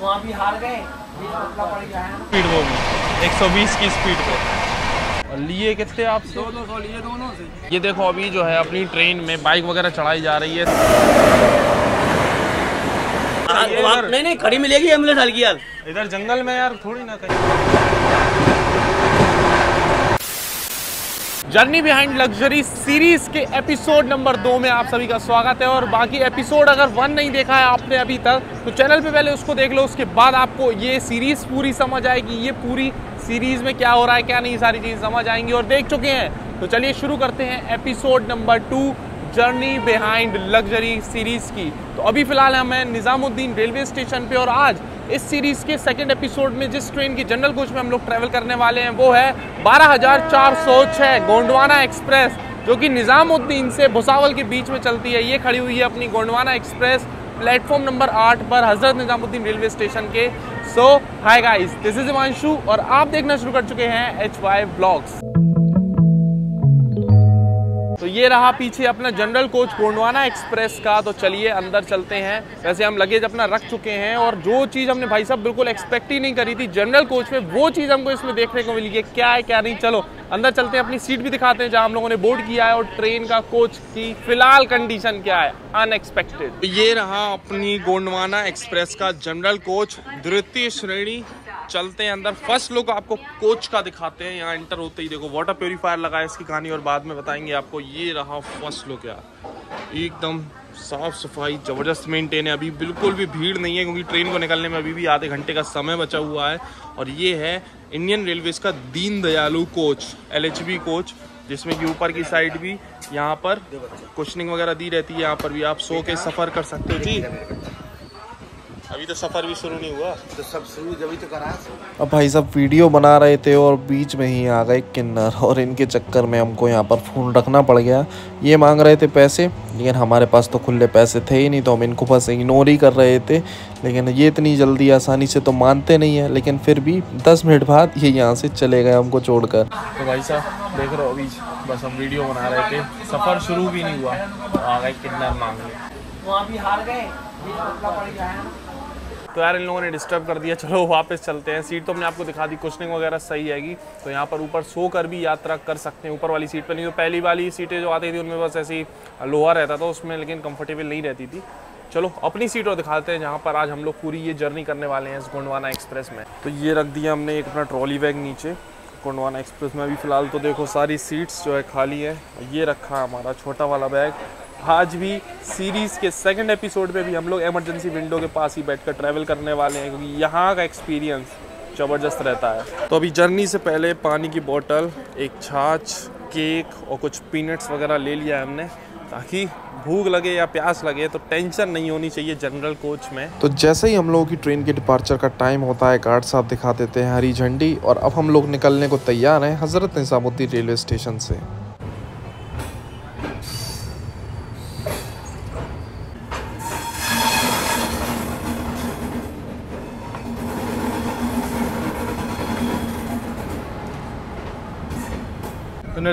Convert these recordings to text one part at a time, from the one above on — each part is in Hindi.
वहाँ भी हार गए पड़ गया है। स्पीड वो भी 120 की स्पीड पे और लिए कितने आप दो दो सौ लिए दोनों से? ये देखो अभी जो है अपनी ट्रेन में बाइक वगैरह चढ़ाई जा रही है। वहाँ- नहीं नहीं खड़ी मिलेगी एंबुलेंस हल्की यार। इधर जंगल में यार थोड़ी ना कहीं। जर्नी बिहाइंड लग्जरी सीरीज़ के एपिसोड नंबर दो में आप सभी का स्वागत है और बाकी एपिसोड अगर वन नहीं देखा है आपने अभी तक तो चैनल पे पहले उसको देख लो, उसके बाद आपको ये सीरीज़ पूरी समझ आएगी, ये पूरी सीरीज़ में क्या हो रहा है, क्या नहीं, सारी चीज़ समझ आएँगी और देख चुके हैं। तो चलिए शुरू करते हैं episode number two, journey behind luxury series की। तो अभी फ़िलहाल हम हैं निज़ामुद्दीन रेलवे स्टेशन पे और आज इस सीरीज़ के सेकंड एपिसोड में जिस ट्रेन की जनरल कोच में हम लोग ट्रैवल करने वाले हैं, वो है 12406 गोंडवाना एक्सप्रेस जो कि निज़ामुद्दीन से भुसावल के बीच में चलती है। ये खड़ी हुई है अपनी गोंडवाना एक्सप्रेस प्लेटफॉर्म नंबर आठ पर हज़रत निज़ामुद्दीन रेलवे स्टेशन के। So hi guys this is Himanshu और आप देखना शुरू कर चुके हैं एच वाई ब्लॉग्स ये रहा पीछे अपना जनरल कोच गोंडवाना एक्सप्रेस का तो चलिए अंदर चलते हैं। वैसे हम लगेज अपना रख चुके हैं और जो चीज़ हमने भाई साहब बिल्कुल एक्सपेक्ट ही नहीं करी थी जनरल कोच में वो चीज़ हमको इसमें देखने को मिली है क्या है, क्या नहीं। चलो, अंदर चलते हैं, अपनी सीट भी दिखाते हैं, जहाँ हम लोगों ने बोर्ड किया है और ट्रेन का कोच की फ़िलहाल कंडीशन क्या है अनएक्सपेक्टेड ये रहा अपनी गोंडवाना एक्सप्रेस का जनरल कोच द्वितीय श्रेणी चलते हैं अंदर। फ़र्स्ट लुक आपको कोच का दिखाते हैं। यहाँ एंटर होते ही देखो वाटर प्योरीफायर लगा है इसकी कहानी और बाद में बताएँगे आपको। ये रहा फ़र्स्ट लुक यार। एकदम साफ़ सफ़ाई, ज़बरदस्त मेंटेन है। अभी बिल्कुल भी भीड़ नहीं है, क्योंकि ट्रेन को निकलने में अभी भी आधे घंटे का समय बचा हुआ है। और ये है इंडियन रेलवेज का दीन दयालु कोच एल कोच जिसमें कि ऊपर की साइड भी यहाँ पर कुशनिंग वगैरह दी रहती है। यहाँ पर भी आप सो के सफ़र कर सकते हो। जी। अभी तो सफ़र भी शुरू नहीं हुआ। तो सब शुरू जब तो करा अब भाई साहब वीडियो बना रहे थे और बीच में ही आ गए किन्नर और इनके चक्कर में हमको यहाँ पर फ़ोन रखना पड़ गया। ये मांग रहे थे पैसे लेकिन हमारे पास तो खुले पैसे थे ही नहीं तो हम इनको बस इग्नोर ही कर रहे थे। लेकिन ये इतनी जल्दी आसानी से तो मानते नहीं है लेकिन फिर भी दस मिनट बाद ये यहाँ से चले गए हमको छोड़ कर तो भाई साहब देख रहे हो अभी बस हम वीडियो बना रहे थे। सफ़र शुरू भी नहीं हुआ तो आ गए किन्नर मांगने। वहाँ भी हार गए। पड़ गया है तो यार इन लोगों ने डिस्टर्ब कर दिया। चलो वापस चलते हैं। सीट तो हमने आपको दिखा दी कुशनिंग वगैरह सही हैगी तो यहाँ पर ऊपर सो कर भी यात्रा कर सकते हैं। ऊपर वाली सीट पर नहीं तो पहली वाली सीटें जो आती थी, उनमें बस ऐसी लोहा रहता था, उसमें लेकिन कंफर्टेबल नहीं रहती थी। चलो, अपनी सीट और दिखाते हैं जहाँ पर आज हम लोग पूरी ये जर्नी करने वाले हैं इस गोंडवाना एक्सप्रेस में। तो ये रख दिया हमने एक अपना ट्रॉली बैग नीचे गोंडवाना एक्सप्रेस में। अभी फ़िलहाल तो देखो सारी सीट्स जो है खाली है। ये रखा हमारा छोटा वाला बैग आज भी सीरीज़ के सेकंड एपिसोड पे भी हम लोग एमरजेंसी विंडो के पास ही बैठकर ट्रैवल करने वाले हैं क्योंकि यहाँ का एक्सपीरियंस ज़बरदस्त रहता है। तो अभी जर्नी से पहले पानी की बोतल एक छाछ केक और कुछ पीनट्स वगैरह ले लिया है हमने ताकि भूख लगे या प्यास लगे तो टेंशन नहीं होनी चाहिए जनरल कोच में। तो जैसे ही हम लोगों की ट्रेन के डिपार्चर का टाइम होता है गार्ड साहब दिखा देते हैं हरी झंडी और अब हम लोग निकलने को तैयार हैं हज़रत निज़ामुद्दीन रेलवे स्टेशन से।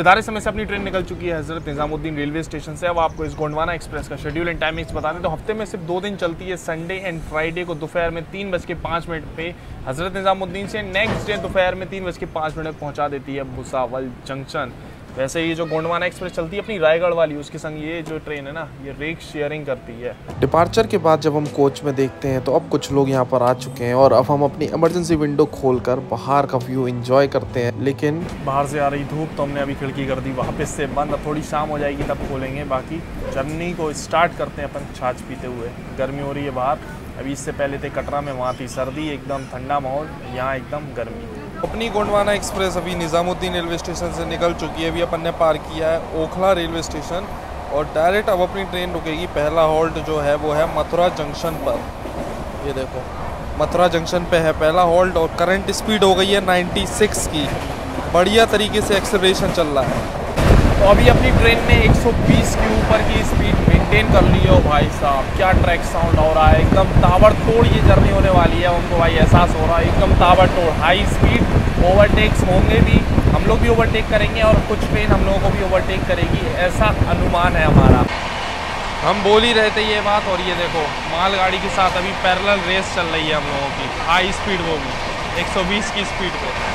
निर्धारित समय से अपनी ट्रेन निकल चुकी है हज़रत निज़ामुद्दीन रेलवे स्टेशन से। अब आपको इस गोंडवाना एक्सप्रेस का शेड्यूल एंड टाइमिंग्स बता दें तो हफ़्ते में सिर्फ़ दो दिन चलती है संडे एंड फ्राइडे को दोपहर में तीन बज के पाँच मिनट पर हज़रत निज़ामुद्दीन से। नेक्स्ट डे दोपहर में तीन बज के पाँच मिनट पहुँचा देती है भुसावल जंक्शन। वैसे ये जो गोंडवाना एक्सप्रेस चलती है अपनी रायगढ़ वाली उसके संग ये जो ट्रेन है ना ये रेक शेयरिंग करती है। डिपार्चर के बाद जब हम कोच में देखते हैं तो अब कुछ लोग यहाँ पर आ चुके हैं और अब हम अपनी इमरजेंसी विंडो खोलकर बाहर का व्यू एंजॉय करते हैं। लेकिन बाहर से आ रही धूप तो हमने अभी खिड़की कर दी वापस से बंद। अब थोड़ी शाम हो जाएगी तब खोलेंगे। बाकी जर्नी को स्टार्ट करते हैं अपन छाछ पीते हुए। गर्मी हो रही है बाहर। अभी इससे पहले थे कटरा में वहाँ थी सर्दी एकदम ठंडा माहौल यहाँ एकदम गर्मी। अपनी गोंडवाना एक्सप्रेस अभी निज़ामुद्दीन रेलवे स्टेशन से निकल चुकी है। अभी अपन ने पार किया है ओखला रेलवे स्टेशन और डायरेक्ट अब अपनी ट्रेन रुकेगी पहला हॉल्ट जो है, वो है मथुरा जंक्शन पर। ये देखो, मथुरा जंक्शन पे है पहला हॉल्ट और करंट स्पीड हो गई है 96 की। बढ़िया तरीके से एक्सेलरेशन चल रहा है। तो अभी अपनी ट्रेन ने 120 के ऊपर की स्पीड मेंटेन कर ली हो भाई साहब। क्या ट्रैक साउंड हो रहा है? एकदम ताबड़तोड़ ये जर्नी होने वाली है। उनको भाई एहसास हो रहा है। एकदम ताबड़तोड़। हाई स्पीड ओवरटेक्स होंगे भी। हम लोग भी ओवरटेक करेंगे और कुछ ट्रेन हम लोगों को भी ओवरटेक करेगी। ऐसा अनुमान है हमारा। हम बोल ही रहे थे ये बात और ये देखो, मालगाड़ी के साथ अभी पैरेलल रेस चल रही है हम लोगों की। हाई स्पीड वो भी। 120 की स्पीड पे।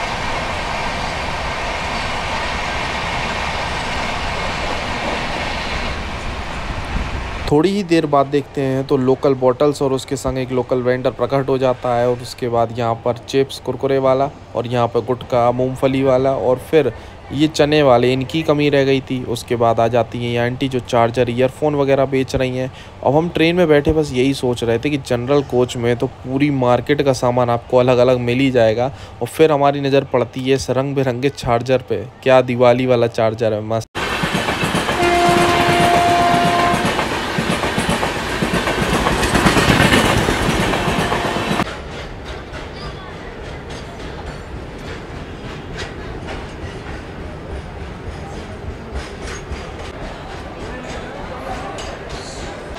थोड़ी ही देर बाद देखते हैं तो लोकल बॉटल्स और उसके संग एक लोकल वेंडर प्रकट हो जाता है और उसके बाद यहाँ पर चिप्स कुरकुरे वाला और यहाँ पर गुटखा, मूंगफली वाला और फिर ये चने वाले, इनकी कमी रह गई थी। उसके बाद आ जाती हैं ये आंटी जो चार्जर ईयरफोन वगैरह बेच रही हैं। अब हम ट्रेन में बैठे बस यही सोच रहे थे कि जनरल कोच में तो पूरी मार्केट का सामान आपको अलग अलग मिल ही जाएगा और फिर हमारी नज़र पड़ती है इस रंग बिरंगे चार्जर पे। क्या दिवाली वाला चार्जर है, मस्त।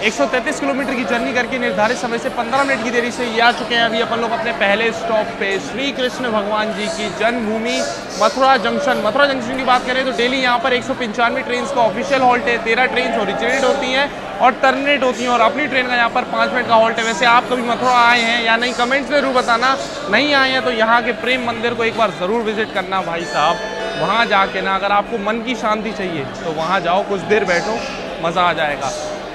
एक किलोमीटर की जर्नी करके निर्धारित समय से 15 मिनट की देरी से ये आ चुके हैं। अभी अपन लोग अपने पहले स्टॉप पे श्री कृष्ण भगवान जी की जन्मभूमि मथुरा जंक्शन। मथुरा जंक्शन की बात करें तो डेली यहाँ पर एक सौ ट्रेन का ऑफिशियल हॉल्ट है। तेरह ट्रेन ओरिजिनेट होती हैं और टर्मिनेट होती हैं और अपनी ट्रेन का यहाँ पर पाँच मिनट का हॉल्ट है। वैसे आप कभी मथुरा आए हैं या नहीं कमेंट्स में ज़रूर बताना। नहीं आए हैं तो यहाँ के प्रेम मंदिर को एक बार ज़रूर विज़िट करना भाई साहब। वहाँ जाके ना, अगर आपको मन की शांति चाहिए तो वहाँ जाओ, कुछ देर बैठो, मज़ा आ जाएगा।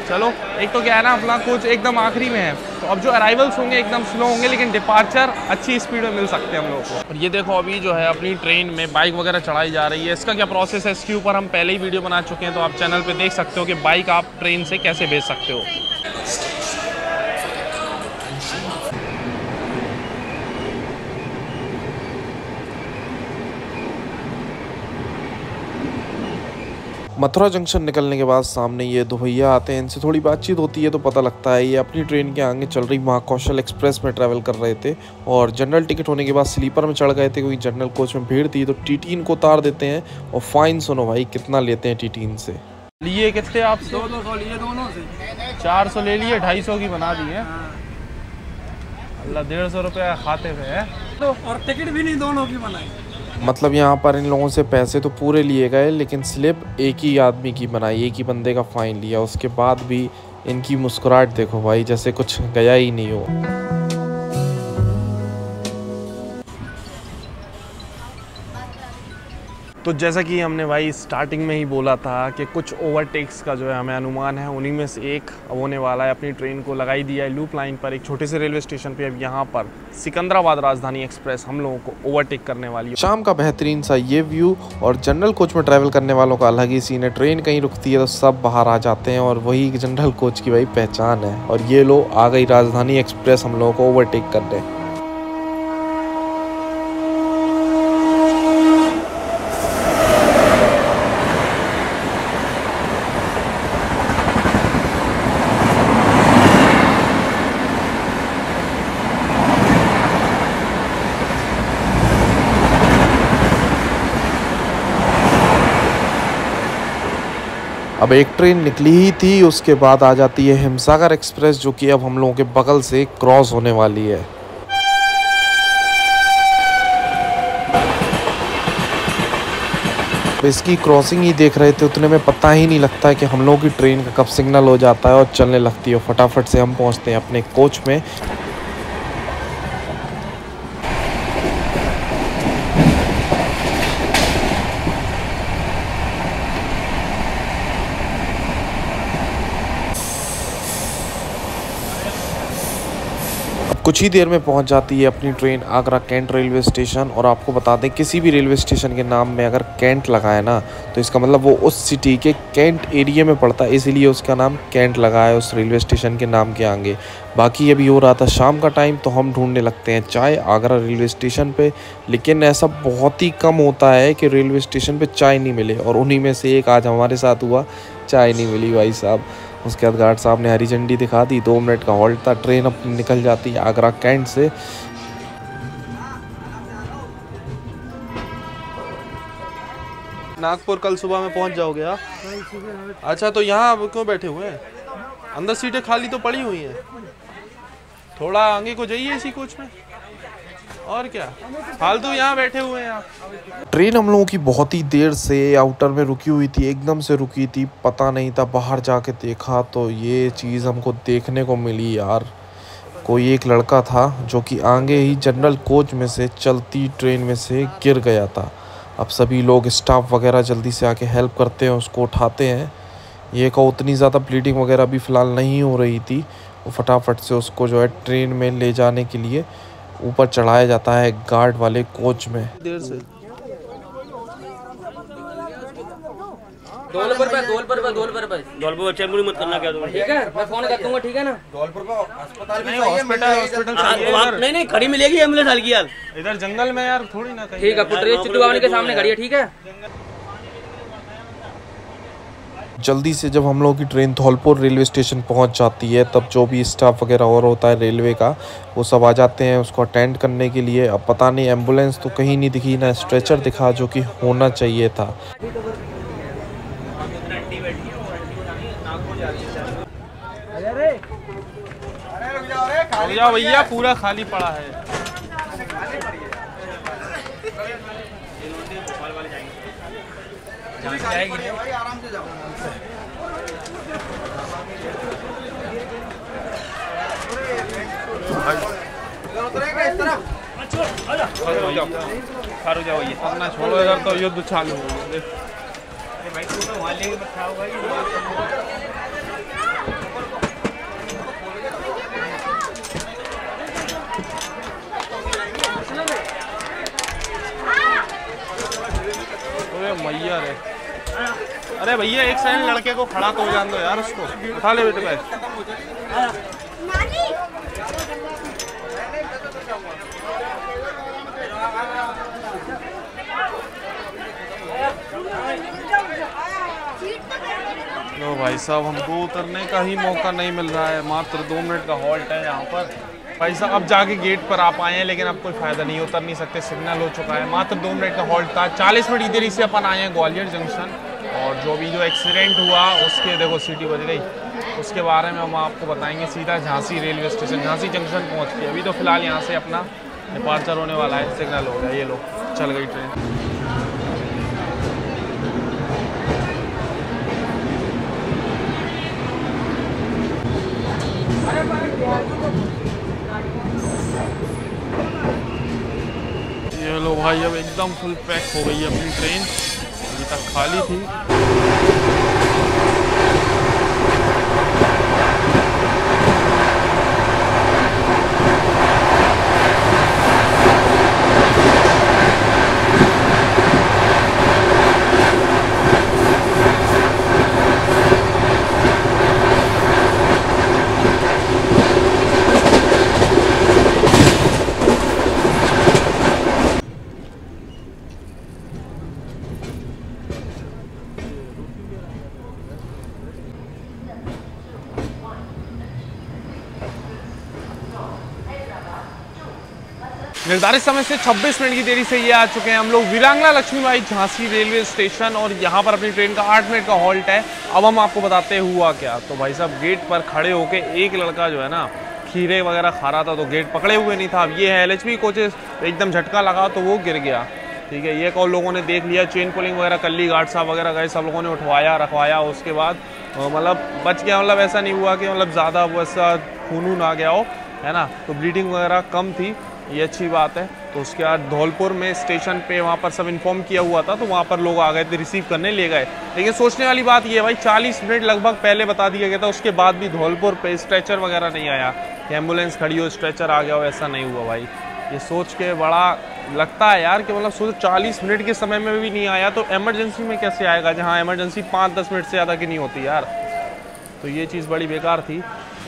चलो, एक तो क्या है ना, अपना कुछ एकदम आखिरी में है। तो अब जो अराइवल्स होंगे एकदम स्लो होंगे, लेकिन डिपार्चर अच्छी स्पीड में मिल सकते हैं हम लोगों को। और ये देखो अभी जो है अपनी ट्रेन में बाइक वगैरह चढ़ाई जा रही है। इसका क्या प्रोसेस है? इसके ऊपर हम पहले ही वीडियो बना चुके हैं तो आप चैनल पर देख सकते हो कि बाइक आप ट्रेन से कैसे भेज सकते हो। मथुरा जंक्शन निकलने के बाद सामने ये दो भैया आते हैं इनसे थोड़ी बातचीत होती है तो पता लगता है ये अपनी ट्रेन के आगे चल रही महाकौशल एक्सप्रेस में ट्रैवल कर रहे थे और जनरल टिकट होने के बाद स्लीपर में चढ़ गए थे क्योंकि जनरल कोच में भीड़ थी तो टीटीन को उतार देते हैं और फाइन सुनो भाई कितना लेते हैं टीटीन से। लिए कितने आप दो दो सौ लिए दोनों से। चार सौ ले लिए ढाई सौ की बना दी है। अल्लाह डेढ़ सौ रुपया खाते हुए है। तो और टिकट भी नहीं दोनों की बनाई। मतलब यहाँ पर इन लोगों से पैसे तो पूरे लिए गए, लेकिन स्लिप एक ही आदमी की बनाई, एक ही बंदे का फ़ाइन लिया। उसके बाद भी इनकी मुस्कुराहट देखो भाई, जैसे कुछ गया ही नहीं हो। तो जैसा कि हमने भाई स्टार्टिंग में ही बोला था कि कुछ ओवरटेक्स का जो है हमें अनुमान है, उन्हीं में से एक होने वाला है। अपनी ट्रेन को लगाई दिया है लूप लाइन पर, एक छोटे से रेलवे स्टेशन पे। अब यहाँ पर सिकंदराबाद राजधानी एक्सप्रेस हम लोगों को ओवरटेक करने वाली है। शाम का बेहतरीन सा ये व्यू और जनरल कोच में ट्रैवल करने वालों का अलग ही सीन है। ट्रेन कहीं रुकती है तो सब बाहर आ जाते हैं और वही जनरल कोच की भाई पहचान है। और ये लोग आ गई राजधानी एक्सप्रेस हम लोगों को ओवरटेक कर एक ट्रेन निकली ही थी, उसके बाद आ जाती है हिमसागर एक्सप्रेस, जो कि अब हम लोगों के बगल से क्रॉस होने वाली है। इसकी क्रॉसिंग ही देख रहे थे, उतने में पता ही नहीं लगता है कि हम लोगों की ट्रेन का कब सिग्नल हो जाता है और चलने लगती है। फटाफट से हम पहुँचते हैं अपने कोच में। कुछ ही देर में पहुँच जाती है अपनी train Agra cantt railway station और आपको बता दें, किसी भी रेलवे स्टेशन के नाम में अगर कैंट लगा है ना तो इसका मतलब वो उस सिटी के कैंट एरिया में पड़ता है, इसीलिए उसका नाम कैंट लगा है उस रेलवे स्टेशन के नाम के आगे। बाकी अभी हो रहा था शाम का टाइम तो हम ढूँढने लगते हैं चाय आगरा रेलवे स्टेशन पे, लेकिन ऐसा बहुत ही कम होता है कि रेलवे स्टेशन पे चाय नहीं मिले, और उन्हीं में से एक आज हमारे साथ हुआ, चाय नहीं मिली भाई साहब। उसके बाद गार्ड साहब ने हरी झंडी दिखा दी। दो मिनट का हॉल्ट था ट्रेन अपनी निकल जाती है आगरा कैंट से। नागपुर कल सुबह में पहुँच जाओगे आप? अच्छा तो यहाँ अब क्यों बैठे हुए हैं? अंदर सीटें खाली तो पड़ी हुई हैं। थोड़ा आगे को जाइए इसी कोच में। और क्या? फालतू यहाँ बैठे हुए हैं आप। ट्रेन हम लोगों की बहुत ही देर से आउटर में रुकी हुई थी, एकदम से रुकी थी, पता नहीं था, बाहर जाके देखा तो ये चीज़ हमको देखने को मिली यार। कोई एक लड़का था जो कि आगे ही जनरल कोच में से चलती ट्रेन में से गिर गया था। अब सभी लोग स्टाफ वगैरह जल्दी से आके हेल्प करते हैं, उसको उठाते हैं। ये को उतनी ज़्यादा ब्लीडिंग वगैरह भी फ़िलहाल नहीं हो रही थी। वो फटाफट से उसको जो है ट्रेन में ले जाने के लिए ऊपर चढ़ाया जाता है गार्ड वाले कोच में। देर से। दोल पर पे दोल पर पे पर पे। दौड़ पर बच्चे मुड़ी मत करना क्या तुम ठीक है मैं फ़ोन कर दूँगा ठीक है ना? नहीं हॉस्पिटल हॉस्पिटल हाँ, नहीं नहीं खड़ी मिलेगी एंबुलेंस हल्की यार इधर जंगल में यार थोड़ी ना ठीक है चिट्टू के सामने खड़ी है ठीक है? जल्दी से जब हम लोग की ट्रेन धौलपुर रेलवे स्टेशन पहुँच जाती है तब जो भी स्टाफ वगैरह और होता है रेलवे का वो सब आ जाते हैं उसको अटेंड करने के लिए। अब पता नहीं एंबुलेंस तो कहीं नहीं दिखी ना स्ट्रेचर दिखा जो कि होना चाहिए था। भैया पूरा खाली पड़ा है। अपना छोड़ो इधर तो युद्ध चालू हो मैया रे। अरे भैया, एक साइड लड़के को खड़ा तो हो जान दो यार उसको। उठा ले बेटे बैग लो भाई साहब हमको उतरने का ही मौका नहीं मिल रहा है। मात्र दो मिनट का हॉल्ट है यहाँ पर। भाई साहब, अब जाके गेट पर आप आए हैं, लेकिन अब कोई फ़ायदा नहीं उतर नहीं सकते सिग्नल हो चुका है। मात्र दो मिनट का हॉल्ट था। चालीस मिनट इधर ही से अपन आए हैं ग्वालियर जंक्शन। और जो भी जो एक्सीडेंट हुआ, उसके देखो सीटी बज गई उसके बारे में हम आपको बताएँगे सीधा Jhansi railway station Jhansi junction पहुँच के। अभी तो फ़िलहाल यहाँ से अपना डिपार्चर होने वाला है। सिग्नल हो गया, ये लोग चल गई ट्रेन ये लो भाई, अब एकदम फुल पैक हो गई है अपनी ट्रेन अभी तक खाली थी। निर्धारित समय से 26 मिनट की देरी से ये आ चुके हैं हम लोग वीरांगना लक्ष्मीबाई झांसी रेलवे स्टेशन और यहाँ पर अपनी ट्रेन का 8 मिनट का हॉल्ट है। अब हम आपको बताते हुआ क्या। तो भाई साहब, गेट पर खड़े होके एक लड़का जो है ना, खीरे वगैरह खा रहा था तो गेट पकड़े हुए नहीं था। अब ये है एल कोचेस, एकदम झटका लगा तो वो गिर गया। ठीक है, ये कौन लोगों ने देख लिया, चेन पुलिंग वगैरह कर ली गार्ड साहब वगैरह गए, सब लोगों ने उठवाया, रखवाया, उसके बाद मतलब बच गया मतलब ऐसा नहीं हुआ कि मतलब ज़्यादा वैसा खून आ गया हो, है ना? तो ब्लीडिंग वगैरह कम थी। ये अच्छी बात है। तो उसके बाद धौलपुर में स्टेशन पे वहाँ पर सब इन्फॉर्म किया हुआ था तो वहाँ पर लोग आ गए थे रिसीव करने ले गए। लेकिन सोचने वाली बात ये है भाई 40 मिनट लगभग पहले बता दिया गया था, उसके बाद भी धौलपुर पे स्ट्रेचर वगैरह नहीं आया। कि एंबुलेंस खड़ी हो स्ट्रेचर आ गया हो, ऐसा नहीं हुआ भाई। ये सोच के बड़ा लगता है यार कि मतलब सोचो चालीस मिनट के समय में भी नहीं आया तो एमरजेंसी में कैसे आएगा? जहाँ एमरजेंसी पाँच दस मिनट से ज़्यादा की नहीं होती यार। तो ये चीज़ बड़ी बेकार थी।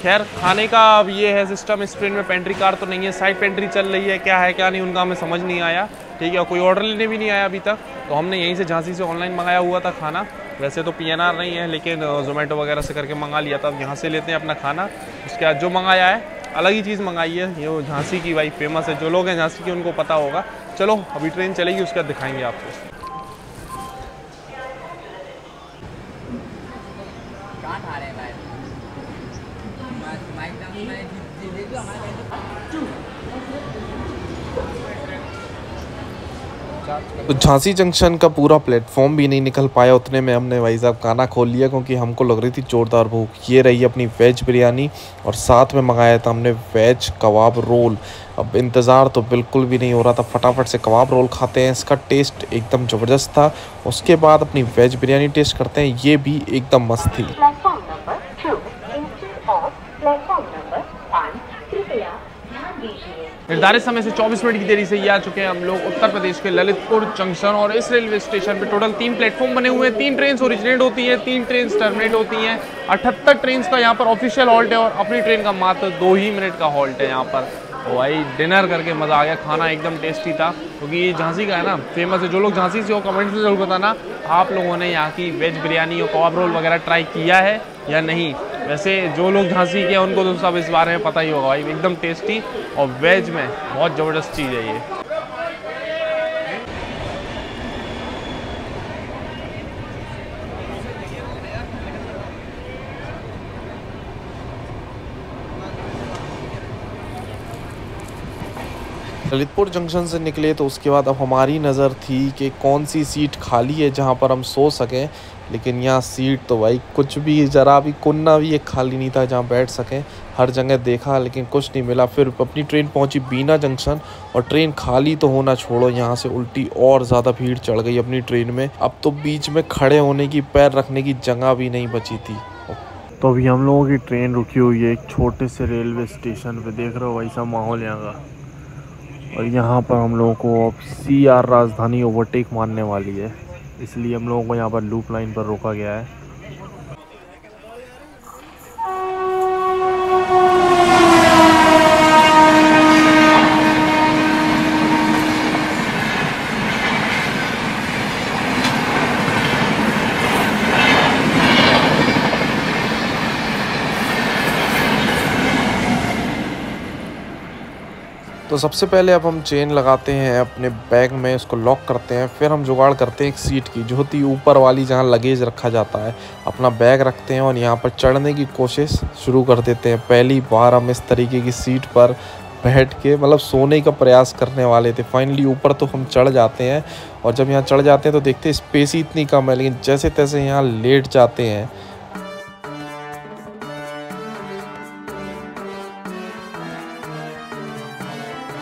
खैर, खाने का अब ये है सिस्टम इस ट्रेन में पेंट्री कार तो नहीं है साइड पेंट्री चल रही है, क्या है, क्या नहीं, उनका हमें समझ नहीं आया, ठीक है, और कोई ऑर्डर लेने भी नहीं आया अभी तक तो हमने यहीं से झांसी से ऑनलाइन मंगाया हुआ था खाना, वैसे तो पीएनआर नहीं है, लेकिन जोमेटो वगैरह से करके मंगा लिया था, अब यहाँ से लेते हैं अपना खाना, उसके बाद जो मंगाया है, अलग ही चीज़ मंगाई है, ये झांसी की भाई फ़ेमस है, जो लोग हैं झांसी के, उनको पता होगा, चलो, अभी ट्रेन चलेगी, उसके बाद दिखाएँगे आपको कहाँ ठा रहे हैं भाई माइक डाउन में दे दो हमारे तो झांसी जंक्शन का पूरा प्लेटफॉर्म भी नहीं निकल पाया, उतने में हमने भाई साहब खाना खोल लिया क्योंकि हमको लग रही थी जोरदार भूख। ये रही अपनी वेज बिरयानी और साथ में मंगाया था हमने वेज कबाब रोल। अब इंतज़ार तो बिल्कुल भी नहीं हो रहा था, फटाफट से कबाब रोल खाते हैं, इसका टेस्ट एकदम ज़बरदस्त था। उसके बाद अपनी वेज बिरयानी टेस्ट करते हैं, ये भी एकदम मस्त थी platform number two instead of platform number one कृपया ध्यान दीजिए निर्धारित समय से 24 मिनट की देरी से ये आ चुके हैं हम लोग उत्तर प्रदेश के ललितपुर जंक्शन और इस रेलवे स्टेशन पे टोटल तीन प्लेटफॉर्म बने हुए हैं। तीन ट्रेन ओरिजिनेट होती हैं, तीन ट्रेन टर्मिनेट होती हैं। अठहत्तर ट्रेन का यहाँ पर ऑफिशियल हॉल्ट है और अपनी ट्रेन का मात्र दो ही मिनट का हॉल्ट है यहाँ पर। तो भाई डिनर करके मज़ा आ गया, खाना एकदम टेस्टी था। क्योंकि ये झांसी का है ना फ़ेमस है। जो लोग झांसी से हो कमेंट से ज़रूर बताना। आप लोगों ने यहाँ की वेज बिरयानी और कबाब रोल वगैरह ट्राई किया है या नहीं? वैसे जो लोग झांसी के उनको तो सब इस बारे में पता ही होगा भाई। एकदम टेस्टी और वेज में बहुत ज़बरदस्त चीज़ है ये। ललितपुर जंक्शन से निकले तो उसके बाद अब हमारी नज़र थी कि कौन सी सीट खाली है जहाँ पर हम सो सकें। लेकिन यहाँ सीट तो भाई कुछ भी, ज़रा भी कुन्ना भी एक खाली नहीं था जहाँ बैठ सकें। हर जगह देखा, लेकिन कुछ नहीं मिला। फिर अपनी ट्रेन पहुँची बीना जंक्शन और ट्रेन खाली तो होना छोड़ो, यहाँ से उल्टी और ज़्यादा भीड़ चढ़ गई अपनी ट्रेन में। अब तो बीच में खड़े होने की, पैर रखने की जगह भी नहीं बची थी। तो अभी हम लोगों की ट्रेन रुकी हुई है एक छोटे से रेलवे स्टेशन पे। देख रहे हो वैसा माहौल यहाँ का। और यहाँ पर हम लोगों को अब सी आर राजधानी ओवरटेक मारने वाली है। इसलिए हम लोगों को यहाँ पर लूप लाइन पर रोका गया है। तो सबसे पहले अब हम चेन लगाते हैं, अपने बैग में उसको लॉक करते हैं, फिर हम जुगाड़ करते हैं एक सीट की, जो होती ऊपर वाली जहाँ लगेज रखा जाता है। अपना बैग रखते हैं और यहाँ पर चढ़ने की कोशिश शुरू कर देते हैं। पहली बार हम इस तरीके की सीट पर बैठ के मतलब सोने का प्रयास करने वाले थे। फाइनली ऊपर तो हम चढ़ जाते हैं और जब यहाँ चढ़ जाते हैं तो देखते हैं स्पेस ही इतनी कम है, लेकिन जैसे तैसे यहाँ लेट जाते हैं।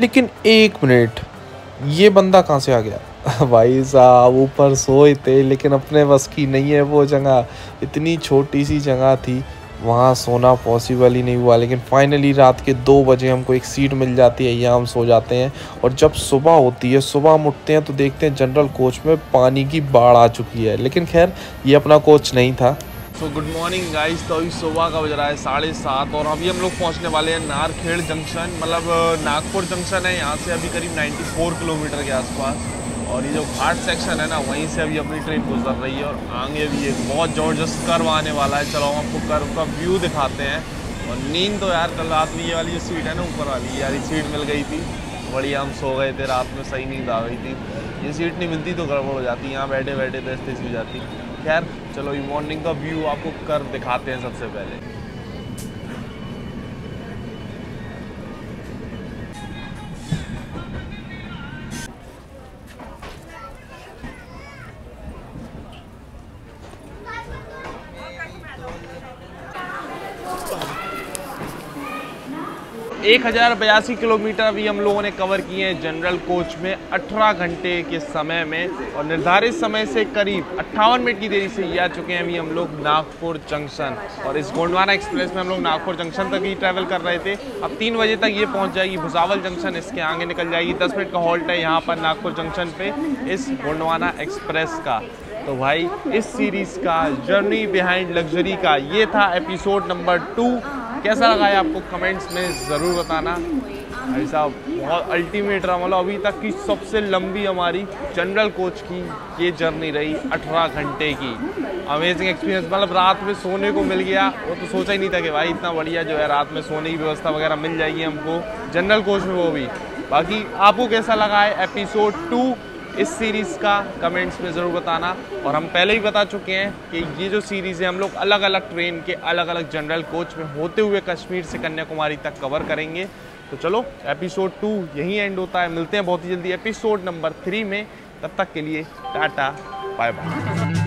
लेकिन एक मिनट, ये बंदा कहाँ से आ गया? भाई साहब, ऊपर सोए थे, लेकिन अपने बस की नहीं है वो जगह। इतनी छोटी सी जगह थी, वहाँ सोना पॉसिबल ही नहीं हुआ। लेकिन फाइनली रात के दो बजे हमको एक सीट मिल जाती है, यहाँ हम सो जाते हैं। और जब सुबह होती है, सुबह हम उठते हैं तो देखते हैं जनरल कोच में पानी की बाढ़ आ चुकी है। लेकिन खैर, ये अपना कोच नहीं था। सो गुड मॉर्निंग गाइस तो अभी सुबह का बज रहा है साढ़े सात और अभी हम लोग पहुँचने वाले हैं नारखेड़ जंक्शन। मतलब नागपुर जंक्शन है। यहाँ से अभी करीब 94 किलोमीटर के आसपास। और ये जो घाट सेक्शन है ना, वहीं से अभी अपनी ट्रेन गुजर रही है और आगे भी एक बहुत ज़बरदस्त कर्व आने वाला है। चलो, हम आपको कर्व का व्यू दिखाते हैं। और नींद तो यार, कल रात में ये वाली जो सीट है ना, ऊपर वाली यार सीट मिल गई थी। बढ़िया, हम सो गए थे, रात में सही नींद आ गई थी। ये सीट नहीं मिलती तो गड़बड़ हो जाती। यहाँ बैठे बैठे दस्ते सी हो जाती। खैर चलो ये मॉर्निंग का व्यू आपको कर दिखाते हैं सबसे पहले। एक हज़ार बयासी किलोमीटर अभी हम लोगों ने कवर किए हैं जनरल कोच में 18 घंटे के समय में और निर्धारित समय से करीब अट्ठावन मिनट की देरी से ये आ चुके हैं अभी हम लोग नागपुर जंक्शन और इस गोंडवाना एक्सप्रेस में हम लोग नागपुर जंक्शन तक ही ट्रैवल कर रहे थे। अब तीन बजे तक ये पहुँच जाएगी भुसावल जंक्शन, इसके आगे निकल जाएगी। दस मिनट का हॉल्ट है यहाँ पर नागपुर जंक्शन पर इस गोंडवाना एक्सप्रेस का। तो भाई, इस सीरीज़ का जर्नी बिहाइंड लग्जरी का, ये था एपिसोड नंबर टू कैसा लगा है आपको कमेंट्स में ज़रूर बताना? भाई साहब, बहुत अल्टीमेट रहा। मतलब अभी तक की सबसे लंबी हमारी जनरल कोच की ये जर्नी रही 18 घंटे की। अमेजिंग एक्सपीरियंस मतलब रात में सोने को मिल गया। वो तो सोचा ही नहीं था कि भाई इतना बढ़िया जो है रात में सोने की व्यवस्था वगैरह मिल जाएगी हमको। जनरल कोच में वो भी। बाकी आपको कैसा लगा है एपिसोड टू इस सीरीज़ का कमेंट्स में ज़रूर बताना। और हम पहले ही बता चुके हैं कि ये जो सीरीज़ है, हम लोग अलग अलग ट्रेन के अलग अलग जनरल कोच में होते हुए कश्मीर से कन्याकुमारी तक कवर करेंगे। तो चलो एपिसोड टू यहीं एंड होता है। मिलते हैं बहुत ही जल्दी एपिसोड नंबर थ्री में। तब तक के लिए टाटा बाय बाय